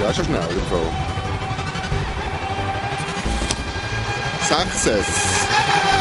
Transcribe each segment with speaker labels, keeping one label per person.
Speaker 1: ja schon schnell im Fall. Success.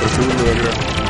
Speaker 1: 我是不是有？